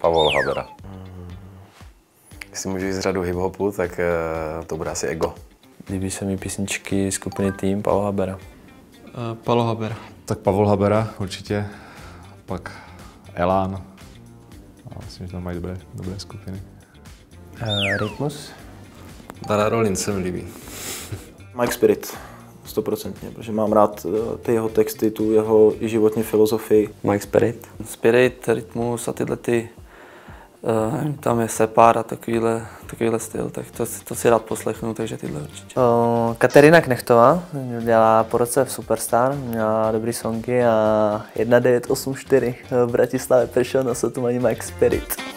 Pavol Habera. Jestli můžu jít z řadu hip-hopu, tak uh, to bude asi Ego. Líbí se mi písničky skupiny Tým Pavel Habera. Uh, Palo Habera. Tak Pavel Habera určitě, pak Elán. A myslím, že tam mají dobré, dobré skupiny. Uh, Rytmus. Dana Rolin se mi líbí. Mike Spirit, stoprocentně, protože mám rád eh, ty jeho texty, tu jeho životní filozofii. Mike Spirit. Spirit, Rytmus a tyhle ty, uh, tam je Separ a takovýhle, takovýhle styl, tak to, to si rád poslechnu, takže tyhle určitě. Uh, Katerina Knechtová dělá po roce v Superstar, měla dobrý songy a 1984 v Bratislavě přišel na tu maní Mike Spirit.